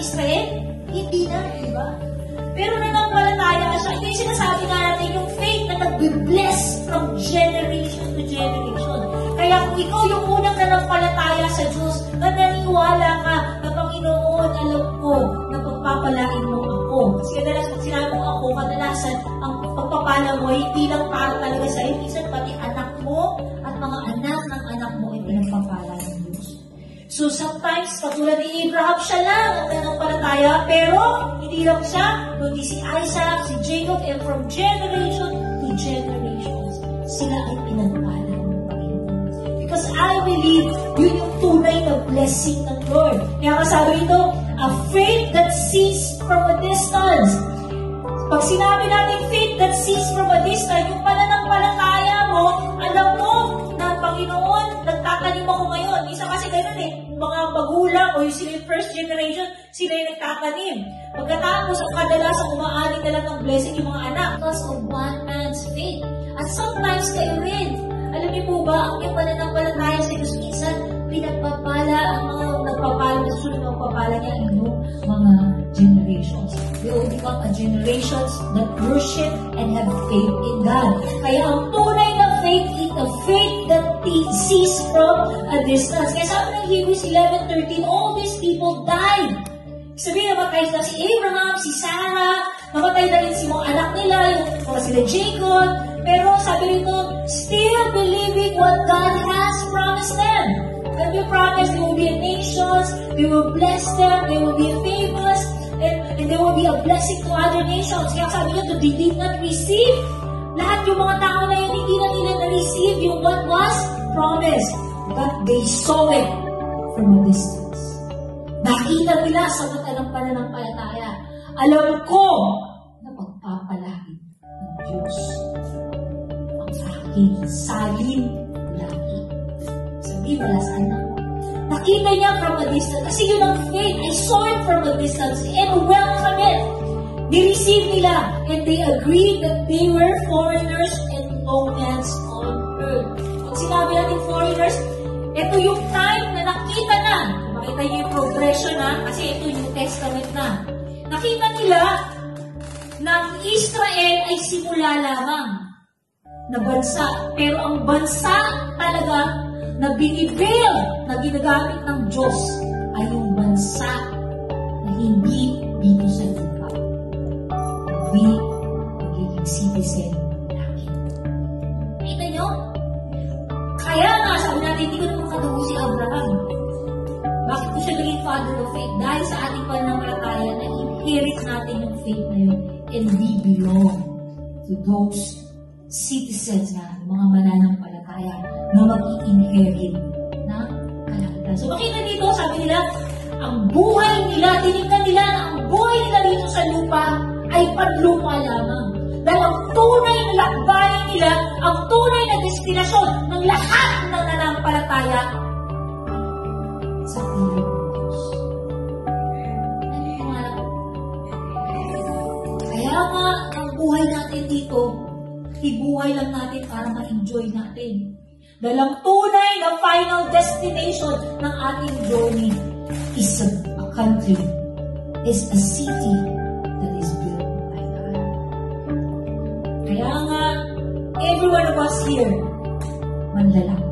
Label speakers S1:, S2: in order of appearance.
S1: Israel? Hindi na, di ba? Pero nananampalataya siya. Ito yung sinasabi nga natin, yung faith na nag-bless from generation to generation. Kaya kung ikaw yung unang nanampalataya sa Diyos, na naniwala ka na Panginoon, alam ko na pagpapalain mo ako. Kasi kadalasan, pag sinabi mo ako, kadalasan, ang pagpapala mo, hindi lang sometimes, katulad ni Abraham, siya lang ang nanampalataya, pero hindi lang siya, kundi si Isaac, si Jacob, and from generation to generations, sila ay pinagpala ng. Because I believe, yun yung tunay na blessing ng Lord. Kaya kasabi ito, a faith that sees from a distance. Pag sinabi natin faith that sees from a distance, yung pananampalataya mo, alam mo mga magulang o yung sila yung first generation, sila yung nagtatanim. Pagkatapos, ang kadalasan umaani na lang ng blessing yung mga anak because of one man's faith. At sometimes kayo rin, alam niyo po ba, ang yung pananampalataya sa Diyos minsan, pinagpapala ang mga nagpapala na susunod ng pagpapala niya ang inyong mga generations. They will become a generations that worship and have faith in God. Kaya ang tunay na faith is a faith that sees from a distance. Kaya sabi ng Hebrews 11.13, all these people died. Sabihin namatay na si Abraham, si Sarah, namatay na rin si mga anak nila, yung mga sila Jacob, pero sabi rito, still believing what God has promised them. And we promised they will be nations, we will bless them, they will be famous, and, and they will be a blessing to other nations. Kaya sabi niya, they did not receive. Lahat yung mga tao na yun, what was promised. But they saw it from a distance. Nakita nila sa mata ng pananampalataya. Alam ko na pagpapalain ng Diyos ang aking salin lagi. Sabi wala sa anak. Nakita niya from a distance. Kasi yun ang faith. I saw it from a distance and welcome it. Ni-receive nila and they agreed that they were foreigners and nomads on earth. Sinabi natin foreigners, ito yung time na nakita na. Makita niyo yung progression na, kasi ito yung Testament na. Nakita nila na Israel ay simula lamang na bansa. Pero ang bansa talaga na binibuild, na ginagamit ng Diyos ay yung bansa na hindi dito sa lupa. We magiging citizen Kaya nga, sabi natin, hindi ko naman katubo si Abraham. Bakit ko siya naging father of faith? Dahil sa ating pananampalataya na inherit natin yung faith na yun and we belong to those citizens na mga mananampalataya na mag-i-inherit na kalagayan. So makita dito, sabi nila, ang buhay nila, tinignan nila na ang buhay nila dito sa lupa ay panlupa lamang. Dahil ang tunay na lakbayan nila, ang tunay na destinasyon ng lahat ng nanampalataya sa piling ng? Kaya nga, ang buhay natin dito, ibuhay lang natin para ma-enjoy natin. Dahil ang tunay na final destination ng ating journey is a, a country, is a city that is built by God. Kaya nga, every one of us here, ng lalaki.